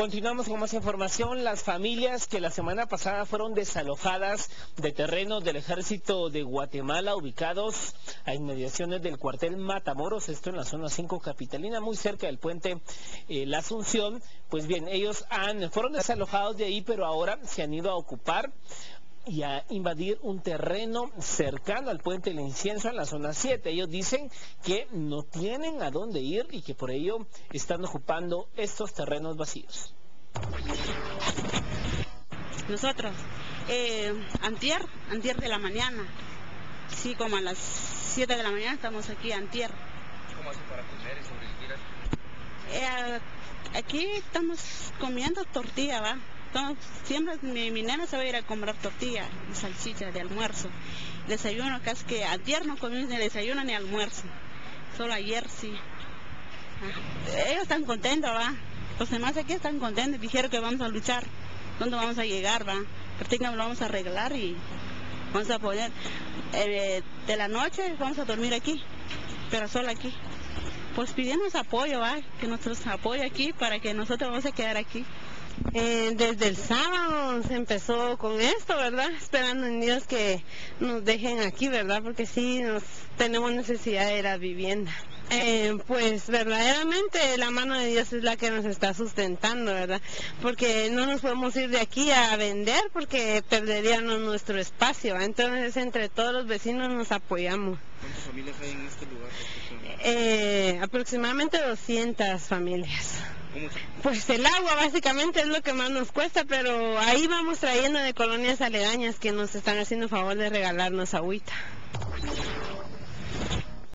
Continuamos con más información. Las familias que la semana pasada fueron desalojadas de terrenos del ejército de Guatemala ubicados a inmediaciones del cuartel Matamoros, esto en la zona 5 capitalina, muy cerca del puente eh, La Asunción. Pues bien, ellos han, fueron desalojados de ahí, pero ahora se han ido a ocupar y a invadir un terreno cercano al puente del incienso en la zona 7. Ellos dicen que no tienen a dónde ir y que por ello están ocupando estos terrenos vacíos. Nosotros, eh, antier, antier de la mañana, sí, como a las 7 de la mañana estamos aquí, antier. ¿Cómo hacen para comer y sobrevivir? Eh, aquí estamos comiendo tortilla, ¿va? Siempre mi, mi, nena se va a ir a comprar tortilla y salchicha de almuerzo. Desayuno, casi que ayer no comimos ni desayuno ni almuerzo. Solo ayer sí. Ah, ellos están contentos, va. Los demás aquí están contentos. Dijeron que vamos a luchar. ¿Dónde vamos a llegar, va? Pero lo vamos a arreglar y vamos a poner. Eh, de la noche vamos a dormir aquí, pero solo aquí. Pues pidimos apoyo, va, que nosotros apoyo aquí para que nosotros vamos a quedar aquí. Eh, desde el sábado se empezó con esto, ¿verdad? Esperando en Dios que nos dejen aquí, ¿verdad? Porque sí, nos, tenemos necesidad de la vivienda. Eh, pues verdaderamente la mano de Dios es la que nos está sustentando, ¿verdad? Porque no nos podemos ir de aquí a vender porque perderíamos nuestro espacio. Entonces entre todos los vecinos nos apoyamos. ¿Cuántas familias hay en este lugar? Eh, aproximadamente 200 familias. Pues el agua básicamente es lo que más nos cuesta, pero ahí vamos trayendo de colonias aledañas que nos están haciendo favor de regalarnos agüita.